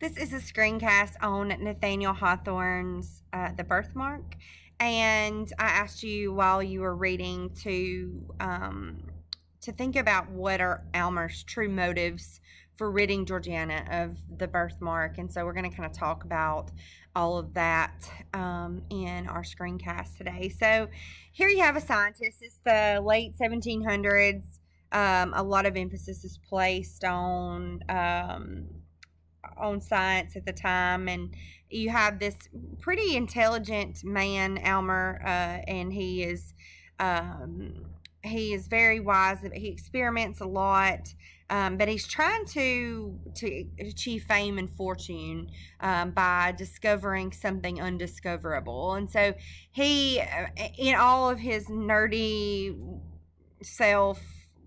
This is a screencast on Nathaniel Hawthorne's uh, The Birthmark. And I asked you while you were reading to um, to think about what are Aylmer's true motives for ridding Georgiana of the birthmark. And so we're going to kind of talk about all of that um, in our screencast today. So here you have a scientist. It's the late 1700s. Um, a lot of emphasis is placed on um, on science at the time, and you have this pretty intelligent man, Aylmer, uh, and he is um, he is very wise. He experiments a lot, um, but he's trying to to achieve fame and fortune um, by discovering something undiscoverable. And so he, uh, in all of his nerdy self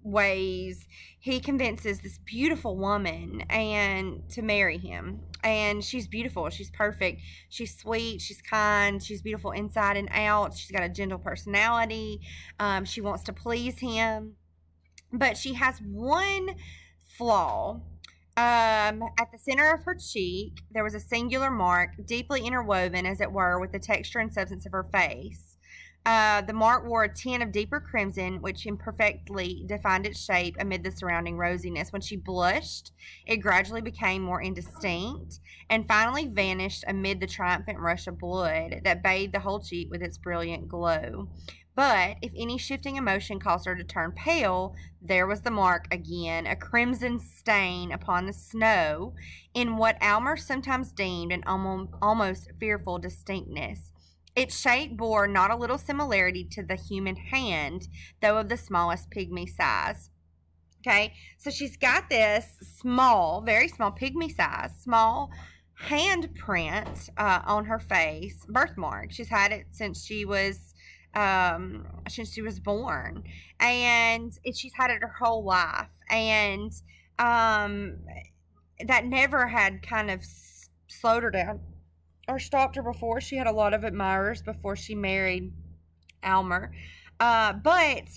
ways he convinces this beautiful woman and to marry him. And she's beautiful she's perfect she's sweet she's kind she's beautiful inside and out she's got a gentle personality um, she wants to please him. But she has one flaw um, at the center of her cheek there was a singular mark deeply interwoven as it were with the texture and substance of her face uh, the mark wore a tint of deeper crimson, which imperfectly defined its shape amid the surrounding rosiness. When she blushed, it gradually became more indistinct and finally vanished amid the triumphant rush of blood that bathed the whole cheek with its brilliant glow. But if any shifting emotion caused her to turn pale, there was the mark again, a crimson stain upon the snow, in what Aylmer sometimes deemed an almost fearful distinctness. Its shape bore not a little similarity to the human hand, though of the smallest pygmy size. Okay, so she's got this small, very small, pygmy size, small handprint uh, on her face, birthmark. She's had it since she was um, since she was born, and it, she's had it her whole life, and um, that never had kind of slowed her down or stopped her before. She had a lot of admirers before she married Aylmer. Uh, but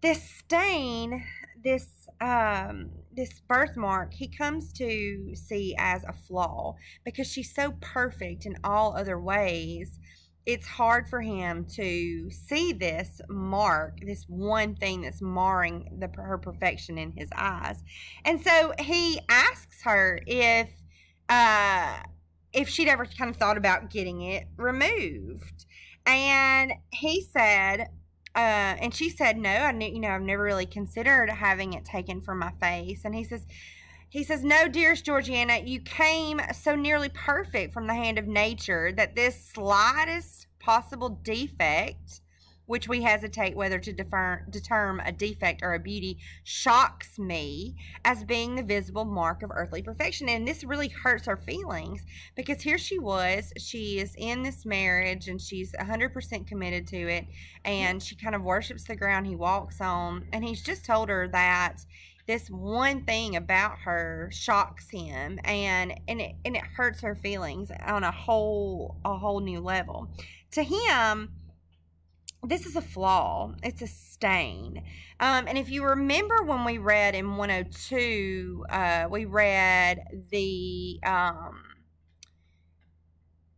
this stain, this um, this birthmark, he comes to see as a flaw because she's so perfect in all other ways. It's hard for him to see this mark, this one thing that's marring the, her perfection in his eyes. And so he asks her if uh, if she'd ever kind of thought about getting it removed. And he said, uh, and she said, no, I knew, you know, I've never really considered having it taken from my face. And he says, he says, no, dearest Georgiana, you came so nearly perfect from the hand of nature that this slightest possible defect which we hesitate whether to defer, determine a defect or a beauty, shocks me as being the visible mark of earthly perfection. And this really hurts her feelings because here she was, she is in this marriage and she's 100% committed to it, and she kind of worships the ground he walks on. And he's just told her that this one thing about her shocks him and and it and it hurts her feelings on a whole a whole new level to him this is a flaw. It's a stain. Um, and if you remember when we read in 102, uh, we read the um,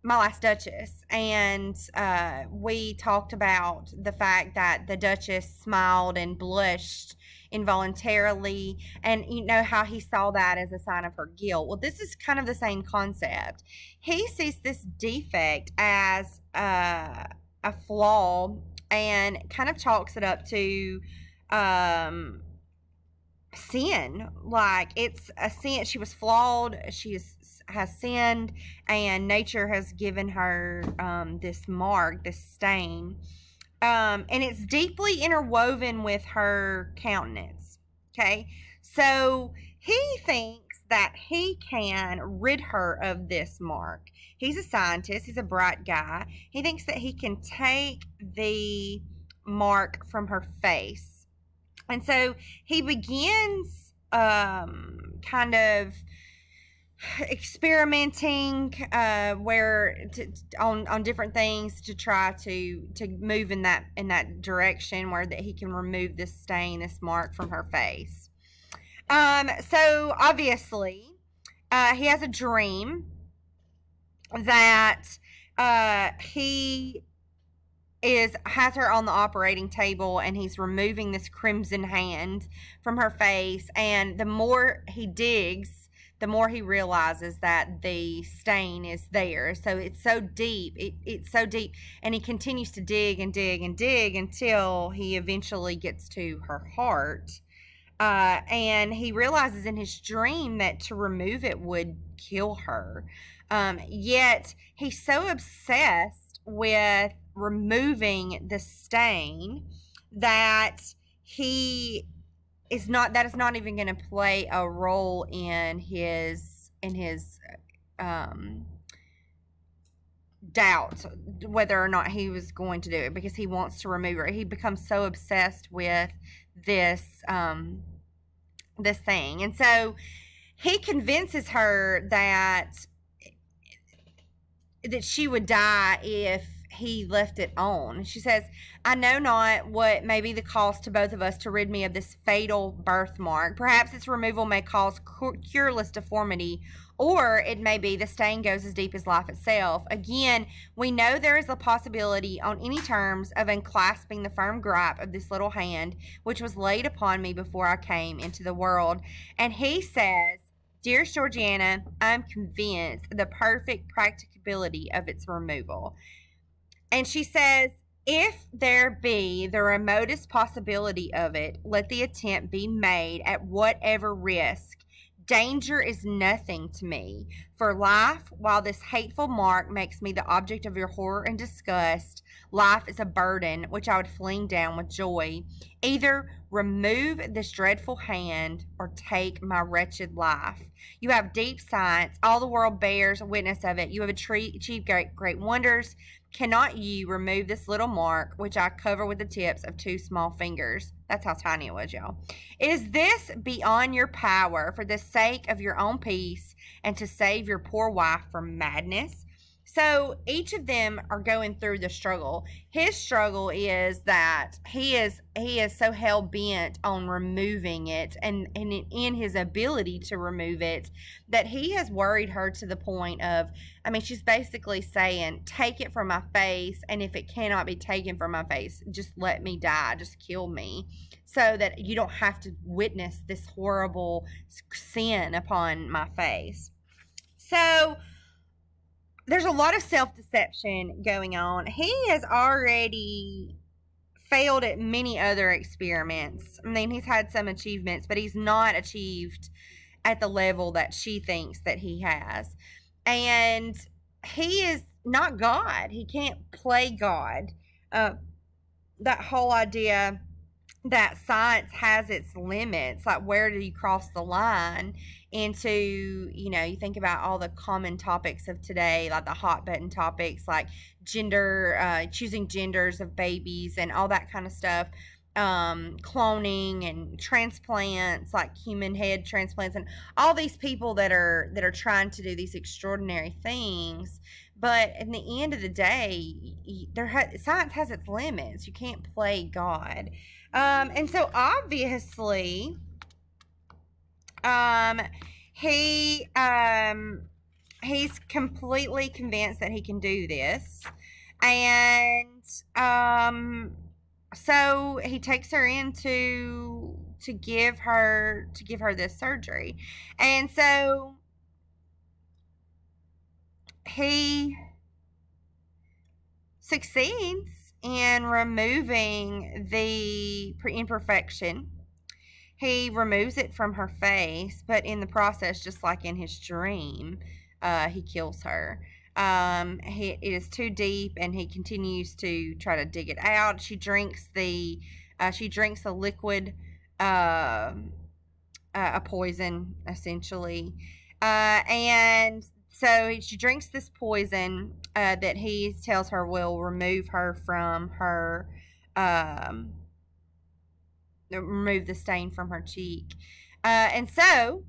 My Last Duchess, and uh, we talked about the fact that the Duchess smiled and blushed involuntarily, and you know how he saw that as a sign of her guilt. Well, this is kind of the same concept. He sees this defect as uh, a flaw and kind of chalks it up to um sin. Like it's a sin she was flawed she is, has sinned and nature has given her um this mark this stain. Um and it's deeply interwoven with her countenance okay? So he thinks that he can rid her of this mark. He's a scientist, he's a bright guy. He thinks that he can take the mark from her face. And so he begins um, kind of experimenting uh, where to, on on different things to try to to move in that in that direction where that he can remove this stain this mark from her face um, so obviously, uh, he has a dream that uh, he is has her on the operating table and he's removing this crimson hand from her face. And the more he digs the more he realizes that the stain is there. So it's so deep it, it's so deep. And he continues to dig and dig and dig until he eventually gets to her heart uh, and he realizes in his dream that to remove it would kill her. Um, yet he's so obsessed with removing the stain that he is not that is not even going to play a role in his in his um doubt whether or not he was going to do it because he wants to remove it he becomes so obsessed with this um this thing and so he convinces her that that she would die if he left it on. She says, I know not what may be the cost to both of us to rid me of this fatal birthmark. Perhaps its removal may cause cureless deformity, or it may be the stain goes as deep as life itself. Again, we know there is a possibility on any terms of unclasping the firm gripe of this little hand, which was laid upon me before I came into the world. And he says, Dearest Georgiana, I'm convinced the perfect practicability of its removal. And she says, if there be the remotest possibility of it, let the attempt be made at whatever risk. Danger is nothing to me. For life, while this hateful mark makes me the object of your horror and disgust, life is a burden which I would fling down with joy. Either remove this dreadful hand or take my wretched life. You have deep science, all the world bears witness of it. You have achieved great, great wonders. Cannot you remove this little mark, which I cover with the tips of two small fingers? That's how tiny it was, y'all. Is this beyond your power for the sake of your own peace and to save your poor wife from madness? So each of them are going through the struggle. His struggle is that he is he is so hell bent on removing it and, and in his ability to remove it that he has worried her to the point of I mean she's basically saying take it from my face and if it cannot be taken from my face just let me die just kill me so that you don't have to witness this horrible sin upon my face. So there's a lot of self deception going on. He has already failed at many other experiments. I mean, he's had some achievements, but he's not achieved at the level that she thinks that he has. And he is not God. He can't play God. Uh, that whole idea that science has its limits like where do you cross the line into you know you think about all the common topics of today like the hot button topics like gender uh, choosing genders of babies and all that kind of stuff um, cloning and transplants like human head transplants and all these people that are that are trying to do these extraordinary things. But in the end of the day there ha- science has its limits. You can't play god um, and so obviously, um, he um, he's completely convinced that he can do this, and um, so he takes her in to to give her to give her this surgery, and so he succeeds in removing the imperfection. He removes it from her face, but in the process, just like in his dream, uh, he kills her. Um, he, it is too deep, and he continues to try to dig it out. She drinks the, uh, she drinks a liquid, uh, a poison essentially, uh, and so she drinks this poison uh, that he tells her will remove her from her, um, remove the stain from her cheek. Uh, and so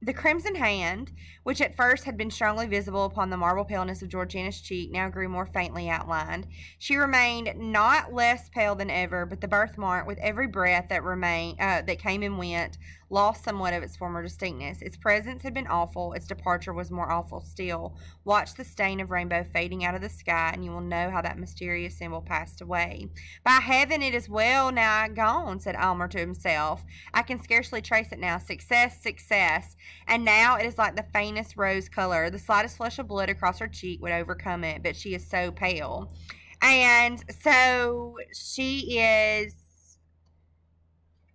the crimson hand, which at first had been strongly visible upon the marble paleness of Georgiana's cheek, now grew more faintly outlined. She remained not less pale than ever, but the birthmark, with every breath that remained uh, that came and went, lost somewhat of its former distinctness. Its presence had been awful, its departure was more awful still. Watch the stain of rainbow fading out of the sky, and you will know how that mysterious symbol passed away. By heaven, it is well now gone, said Aylmer to himself. I can scarcely trace it now. Success, success. And now it is like the faintest rose color. The slightest flush of blood across her cheek would overcome it, but she is so pale. And so she is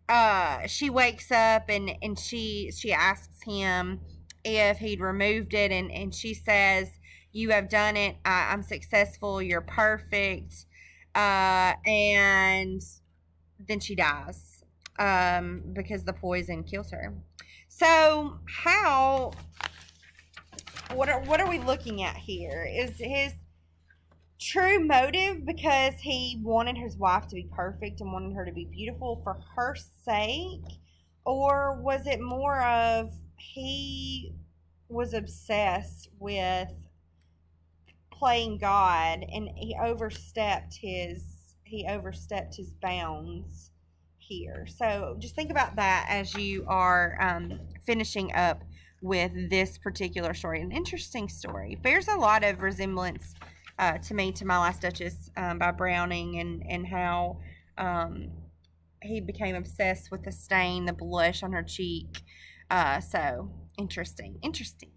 uh she wakes up and and she she asks him if he'd removed it and and she says you have done it. I, i'm successful. You're perfect. Uh and then she dies um because the poison kills her. So how what are what are we looking at here? Is his true motive because he wanted his wife to be perfect and wanted her to be beautiful for her sake? Or was it more of he was obsessed with playing God and he overstepped his he overstepped his bounds here. So just think about that as you are um, finishing up with this particular story. An interesting story. Bears a lot of resemblance uh, to me to My Last Duchess um, by Browning and, and how um, he became obsessed with the stain, the blush on her cheek. Uh, so interesting, interesting.